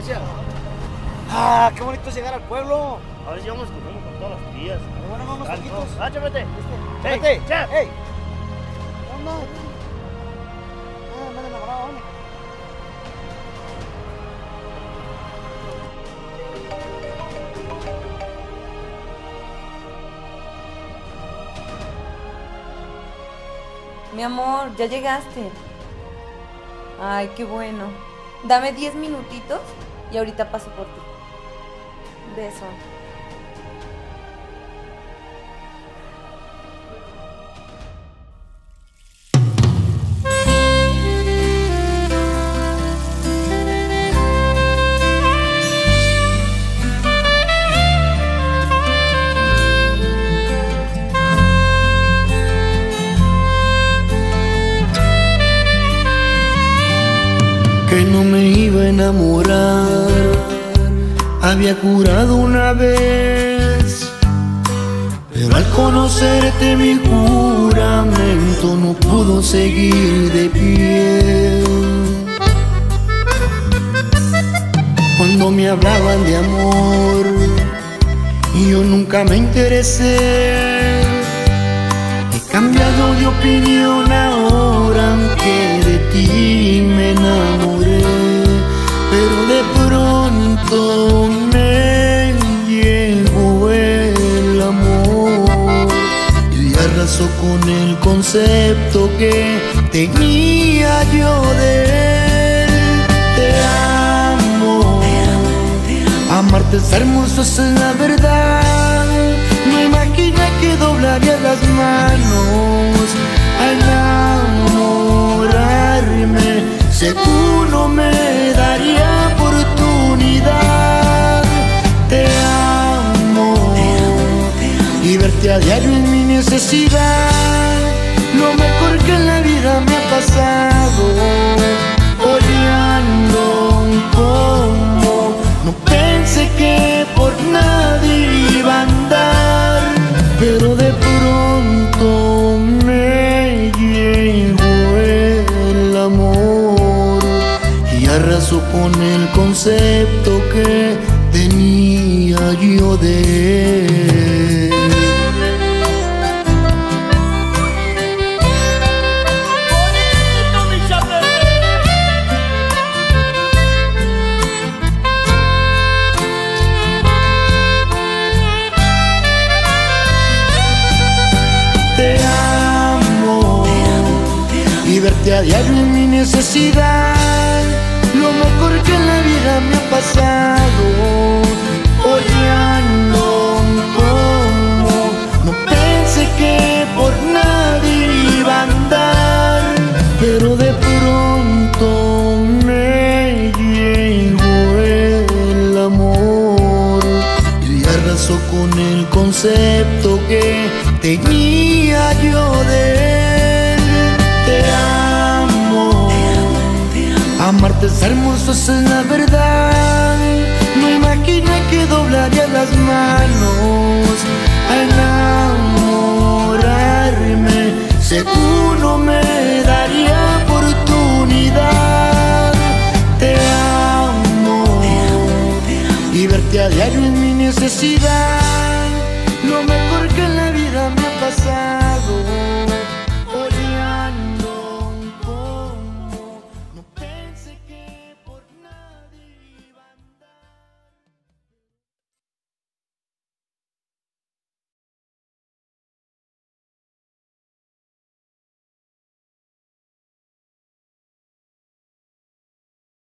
Gracias. Ah, qué bonito es llegar al pueblo. A ver si vamos con, con todas las tías. Pero bueno, vamos no. Ah, chámete. Vete, Ey, ya. ey. ¿Qué onda? Ah, me han enamorado, hombre. Mi amor, ya llegaste. Ay, qué bueno. Dame 10 minutitos y ahorita paso por ti. Beso. No me iba a enamorar. Había jurado una vez, pero al conocerte mi juramento no pudo seguir de pie. Cuando me hablaban de amor, y yo nunca me interesé. He cambiado de opinión ahora que de ti con el concepto que tenía yo de él. Te amo, amarte es hermoso, esa es la verdad. No imaginé que doblaría las manos a enamorarme. Seguro me daría oportunidad. Te amo y verte a diario en mi necesidad. Lo mejor que en la vida me ha pasado. Odiando como no pensé que por nadie iba a andar, pero de pronto me llegó el amor y arrasó con el concepto que tenía yo de él. Verte a diario en mi necesidad. Lo mejor que en la vida me ha pasado. Hoy ando como no pensé que por nadie iba a andar, pero de pronto me llegó el amor y arrasó con el concepto que tenía yo de amarte es hermoso, esa es la verdad. No imaginé que doblaría las manos a enamorarme. Seguro me daría oportunidad. Te amo y verte a diario en mi necesidad. Lo mejor que en la vida me ha pasado.